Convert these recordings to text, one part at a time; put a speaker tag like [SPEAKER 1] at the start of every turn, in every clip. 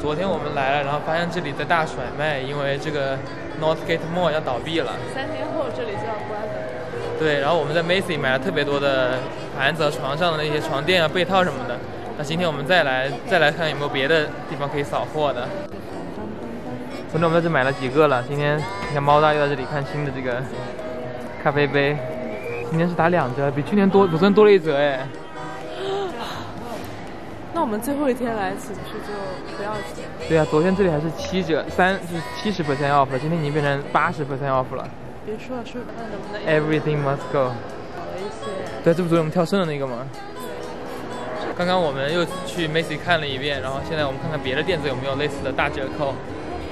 [SPEAKER 1] 昨天我们来了，然后发现这里在大甩卖，因为这个 Northgate Mall 要倒闭了。
[SPEAKER 2] 三天后这里就要关了。
[SPEAKER 1] 对，然后我们在 Macy 买了特别多的盘子和床上的那些床垫啊、被套什么的。那今天我们再来再来看有没有别的地方可以扫货的。昨天我们在这买了几个了，今天你看猫大又在这里看新的这个咖啡杯，今天是打两折，比去年多，比昨天多了一折哎。
[SPEAKER 2] 那我们最后一天来岂不是就不要钱？
[SPEAKER 1] 对啊，昨天这里还是七折，三是七十 percent off 了，今天已经变成八十 percent off 了。
[SPEAKER 2] 别说了，说看能不能。
[SPEAKER 1] Everything must go。
[SPEAKER 2] 好一些。
[SPEAKER 1] 对，这不是昨天我们跳剩的那个吗？刚刚我们又去 Macy 看了一遍，然后现在我们看看别的店子有没有类似的大折扣。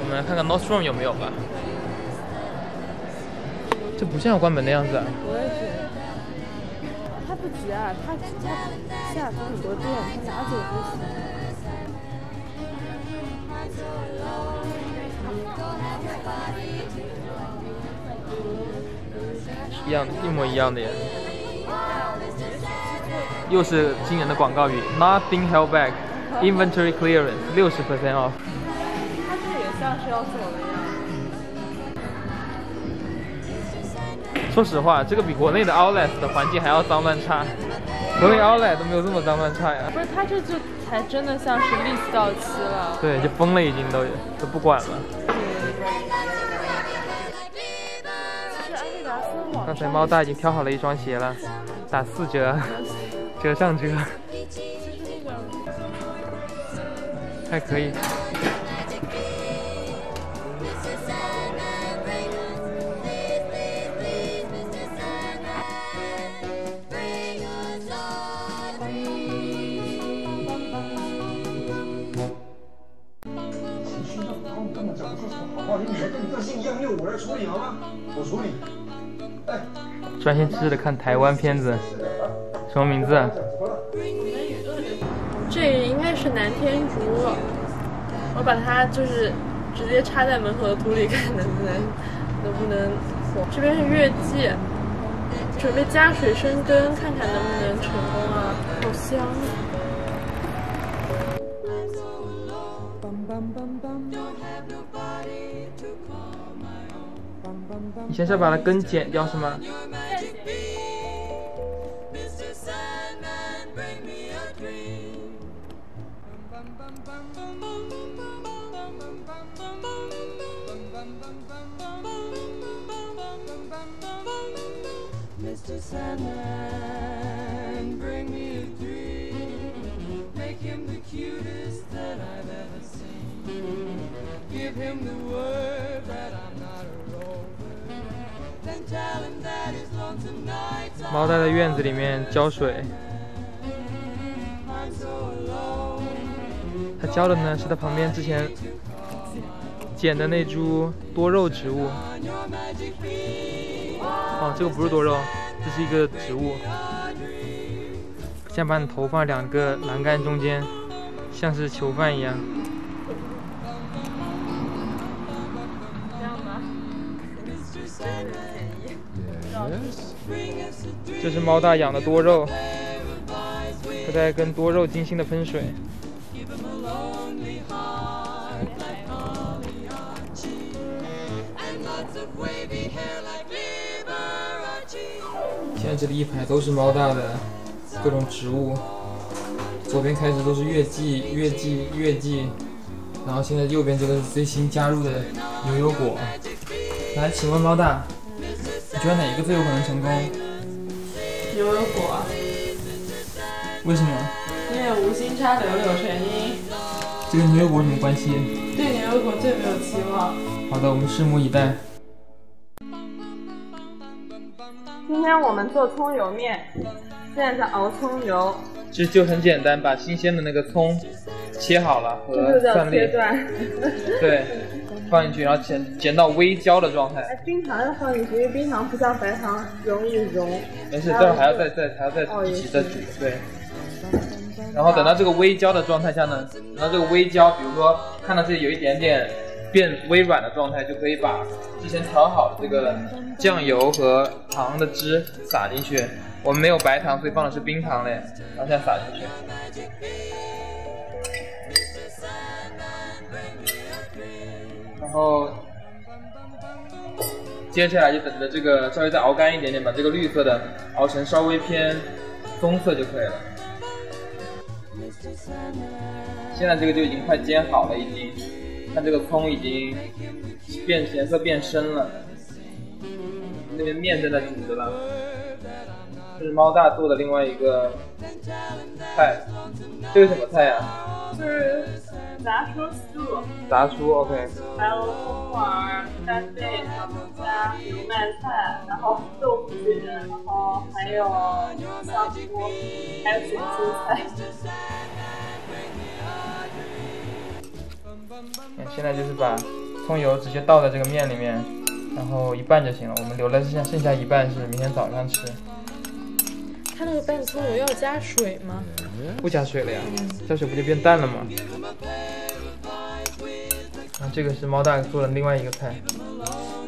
[SPEAKER 1] 我们来看看 Nordstrom 有没有吧。这不像要关门的样子。
[SPEAKER 2] 我也觉得。不急啊，他他下图很多店，他拿走就行。
[SPEAKER 1] 一样的，一模一样的呀。又是今年的广告语：Nothing held back, inventory clearance，六十 percent off。
[SPEAKER 2] 它这个也像是要走了呀。
[SPEAKER 1] 说实话，这个比国内的 Outlet 的环境还要脏乱差。国内 Outlet 都没有这么脏乱差呀。
[SPEAKER 2] 不是，它这就才真的像是 lease 到期了。
[SPEAKER 1] 对，就封了，已经都都不管了。
[SPEAKER 2] 其实阿迪达斯网
[SPEAKER 1] 刚才猫大已经挑好了一双鞋了，打四折，折上折，还可以。专心致志的看台湾片子，什么名字？
[SPEAKER 2] 这应该是南天竹，我把它就是直接插在门口的土里，看能不能能不能火。这边是月季，准备加水生根，看看能不能成功啊！好香。
[SPEAKER 1] 你先是要把它根剪掉是吗？猫在院子里面浇水，它浇的呢是它旁边之前捡的那株多肉植物。哦，这个不是多肉，这是一个植物。先把你头放两个栏杆中间，像是囚犯一样。这是猫大养的多肉，它在跟多肉精心的喷水。现在这里一排都是猫大的各种植物，左边开始都是月季、月季、月季，然后现在右边这个是最新加入的牛油果。来，请问猫大，你觉得哪一个最有可能成功？
[SPEAKER 2] 牛油果。
[SPEAKER 1] 为什么？
[SPEAKER 2] 因为无心插柳柳成荫。
[SPEAKER 1] 这跟牛油果有什么关系？
[SPEAKER 2] 对牛油果最没有期望。
[SPEAKER 1] 好的，我们拭目以待。
[SPEAKER 2] 今天我们做葱油面，现在在熬葱油。
[SPEAKER 1] 其实就很简单，把新鲜的那个葱切好了和蒜
[SPEAKER 2] 切段。
[SPEAKER 1] 对，放进去，然后煎煎到微焦的状态。
[SPEAKER 2] 哎，冰糖要放进去，因为冰糖不像白糖容易融。
[SPEAKER 1] 没事，待会儿还要再再还要再一起再煮。对。然后等到这个微焦的状态下呢，等到这个微焦，比如说看到这里有一点点。变微软的状态，就可以把之前调好的这个酱油和糖的汁撒进去。我们没有白糖，所以放的是冰糖嘞。然后现在撒进去。然后接下来就等着这个稍微再熬干一点点，把这个绿色的熬成稍微偏棕色就可以了。现在这个就已经快煎好了，已经，看这个葱已经变颜色变深了。那边面正在煮着了，这是猫大做的另外一个菜，这个什么菜呀？
[SPEAKER 2] 就是杂蔬素，
[SPEAKER 1] 杂蔬，OK。
[SPEAKER 2] 还有葱花、干贝、小龙虾、油麦菜，然后豆腐卷，然后还有香菇，还有卷心菜。
[SPEAKER 1] 现在就是把葱油直接倒在这个面里面，然后一半就行了。我们留了剩下剩下一半是明天早上吃。
[SPEAKER 2] 它那个拌葱油要加水吗？
[SPEAKER 1] 不加水了呀，加水不就变淡了吗？啊，这个是猫大做的另外一个菜。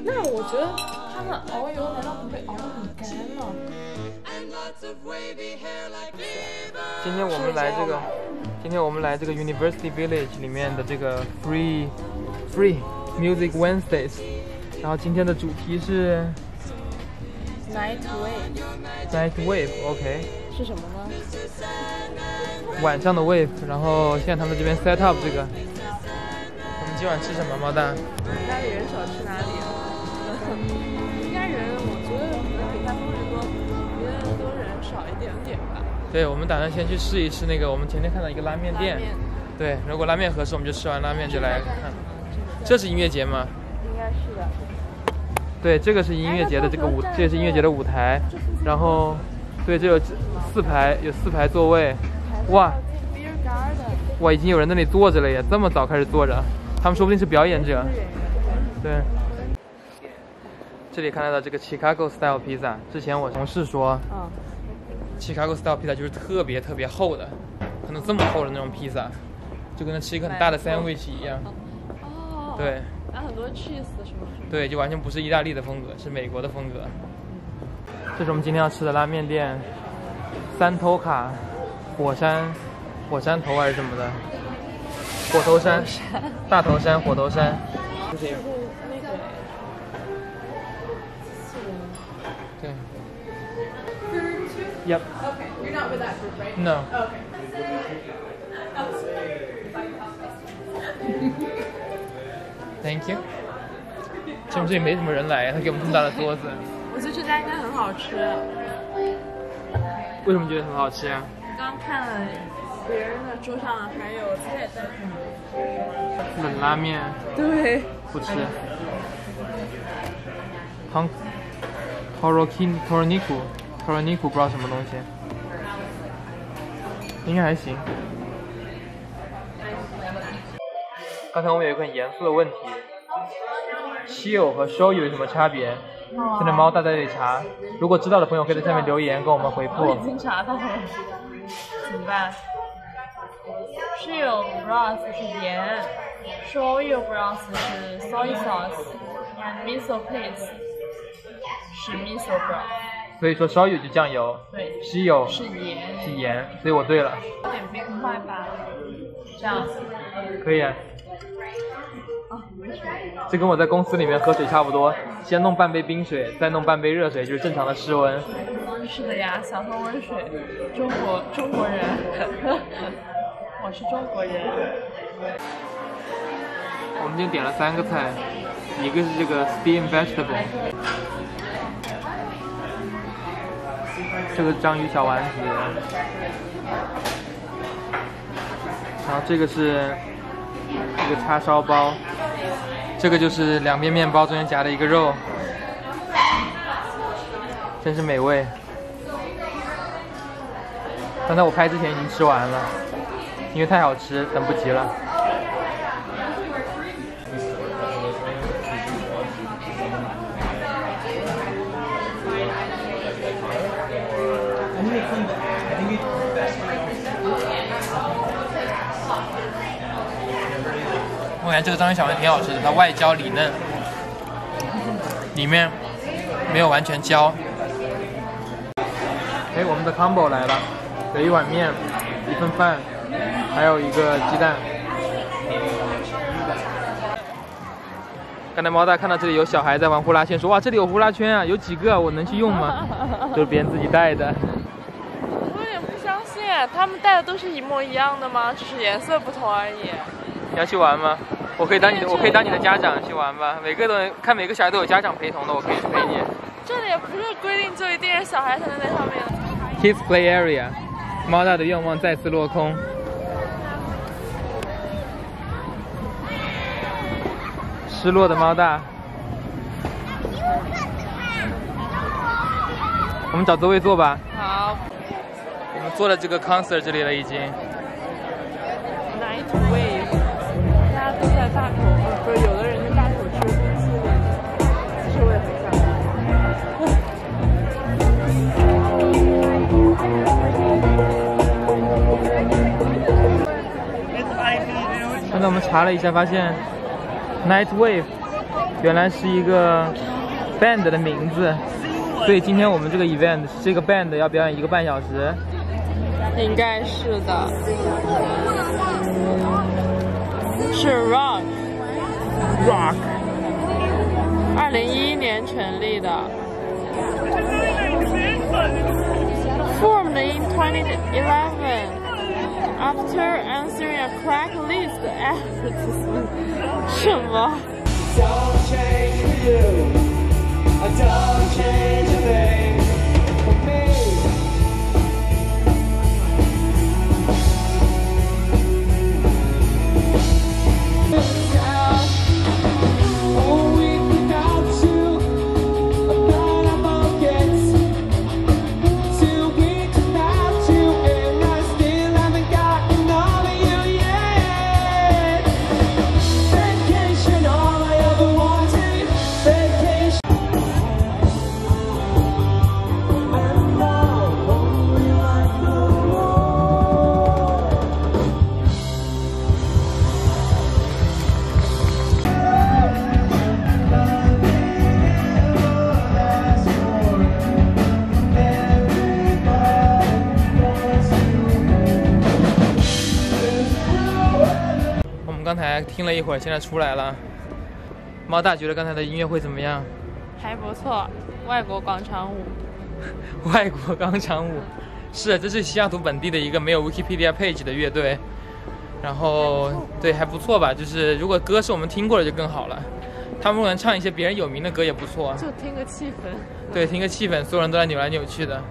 [SPEAKER 2] 那我觉得他们熬油难道不会熬得很干吗？
[SPEAKER 1] 今天我们来这个，今天我们来这个 University Village 里面的这个 Free Free Music Wednesdays，然后今天的主题是
[SPEAKER 2] Night Wave。
[SPEAKER 1] Night Wave，OK，、
[SPEAKER 2] 是什么呢？
[SPEAKER 1] 晚上的 wave。然后现在他们这边 set up 这个，我们今晚吃什么？猫蛋？
[SPEAKER 2] 家里人少吃哪里。应该人，我觉得可能比他们人多，别的都人少一点点吧。
[SPEAKER 1] 对，我们打算先去试一试那个我们前天看到一个拉面店。
[SPEAKER 2] 面
[SPEAKER 1] 对，如果拉面合适，我们就吃完拉面就来看。这是音乐节吗？
[SPEAKER 2] 应该是的。
[SPEAKER 1] 对，这个是音乐节的这个舞，这也是音乐节的舞台。然后，对，这有四排，有四排座位。哇。哇，已经有人在那里坐着了耶！这么早开始坐着，他们说不定是表演者。对。这里看到的这个 Chicago style Pizza，，之前我同事说
[SPEAKER 2] 嗯。
[SPEAKER 1] ，Chicago style Pizza 就是特别特别厚的，可能这么厚的那种披萨，就跟那吃一个很大的 sandwich 一样。
[SPEAKER 2] 哦。
[SPEAKER 1] 对。
[SPEAKER 2] 很多 cheese 什么。
[SPEAKER 1] 对，就完全不是意大利的风格，是美国的风格。这是我们今天要吃的拉面店，三头卡，火山，火山头还是什么的，火头山，大头山，火头山。
[SPEAKER 2] 是那个。
[SPEAKER 1] 对。Yep.
[SPEAKER 2] Okay, you're not with that group, right?
[SPEAKER 1] No. Thank you. 这不是也没什么人来，他给我们这么大的桌子，
[SPEAKER 2] 我觉得这家应该很好吃。
[SPEAKER 1] 为什么觉得很好吃啊？
[SPEAKER 2] 刚看了别人的桌上还有菜单。
[SPEAKER 1] 冷拉面
[SPEAKER 2] 对。
[SPEAKER 1] 不吃。汤 Torokin Toroniku Toroniku 不知道什么东西，应该还行。刚才我们有一个很严肃的问题，shield 和 show 有什么差别？现在猫大在这里查，如果知道的朋友可以在下面留言跟我们回
[SPEAKER 2] 我已。经查到了，怎么办？Shield broth 是盐，shoyu broth 是 soy sauce，and miso paste 是 miso broth。
[SPEAKER 1] 所以说 show 就酱油
[SPEAKER 2] 对
[SPEAKER 1] ，，shield
[SPEAKER 2] 是盐，
[SPEAKER 1] 是盐，所以我对了，
[SPEAKER 2] 有点冰块吧，这样。
[SPEAKER 1] 可以啊。这跟我在公司里面喝水差不多，先弄半杯冰水，再弄半杯热水，就是正常的室温。
[SPEAKER 2] 是的呀，想喝温水，中国中国人，我是中国人。
[SPEAKER 1] 我们今天点了三个菜，一个是这个 steam vegetable，这个章鱼小丸子，然后这个是一个叉烧包，这个就是两边面包中间夹的一个肉，真是美味。刚才我拍之前已经吃完了，因为太好吃，等不及了。我感觉这个章鱼小丸挺好吃的，它外焦里嫩，里面没有完全焦。哎，我们的 combo 来了，有一碗面，一份饭，还有一个鸡蛋。刚才猫大看到这里有小孩在玩呼啦圈，说哇这里有呼啦圈啊，有几个我能去用吗？就是别人自己带的。
[SPEAKER 2] 我有点不相信，他们带的都是一模一样的吗？只是颜色不同而已。
[SPEAKER 1] 你要去玩吗？我可以当你的，我可以当你的家长去玩吧。每个都看每个小孩都有家长陪同的，我可以陪你。
[SPEAKER 2] 这里也不是规定就一定是小孩才能在上面。
[SPEAKER 1] Kids play area，猫大的愿望再次落空。失落的猫大，我们找座位坐吧。
[SPEAKER 2] 好，
[SPEAKER 1] 我们坐在这个 concert 这里了，已经。刚才我们查了一下，发现 Night Wave 原来是一个 band 的名字，所以今天我们这个 event 这个 band 要表演一个半小时。
[SPEAKER 2] 应该是的，是
[SPEAKER 1] Rock，Rock，
[SPEAKER 2] 二零一一年成立的，formed in 2011 after answering a Craigslist advertisement。什么
[SPEAKER 3] ？Don't change for you. I don't change a thing for me.
[SPEAKER 1] 一会儿，现在出来了。猫大觉得刚才的音乐会怎么样？
[SPEAKER 2] 还不错，外国广场舞。
[SPEAKER 1] 外国广场舞，是，这是西雅图本地的一个没有 Wikipedia page 的乐队，然后对还不错吧，就是如果歌是我们听过的就更好了。他们可能唱一些别人有名的歌也不错，
[SPEAKER 2] 就听个气氛。
[SPEAKER 1] 对，听个气氛，所有人都在扭来扭去的。